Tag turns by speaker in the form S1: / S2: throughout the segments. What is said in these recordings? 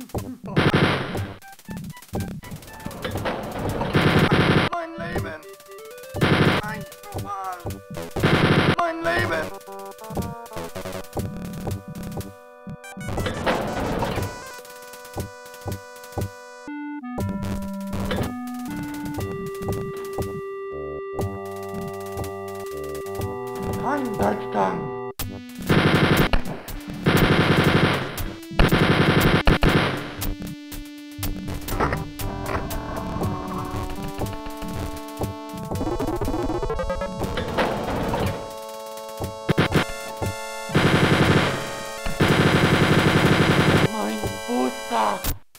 S1: I'm Ein Mal! you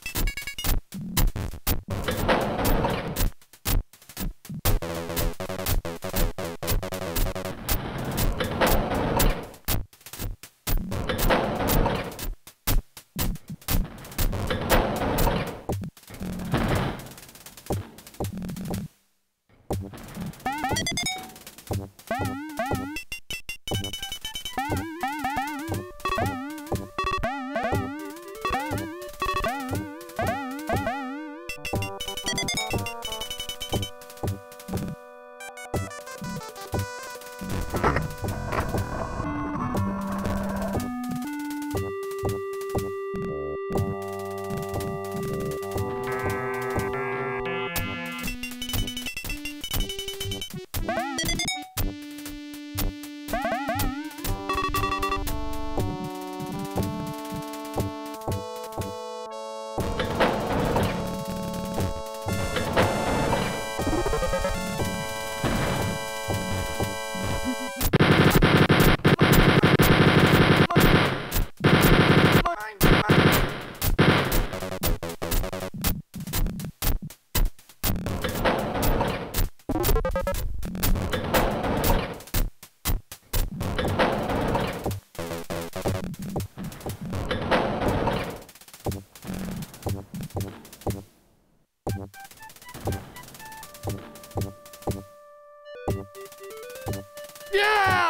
S1: Yeah!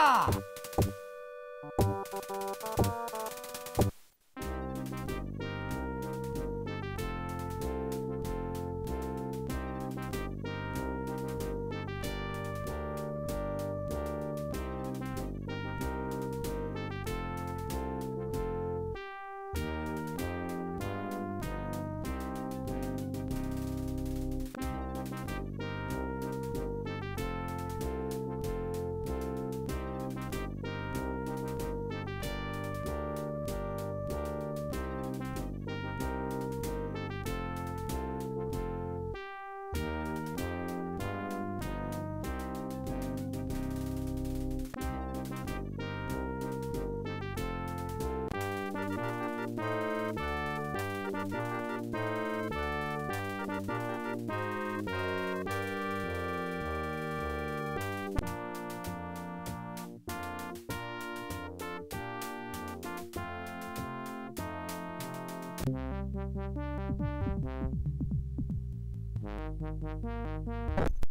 S1: Thank you.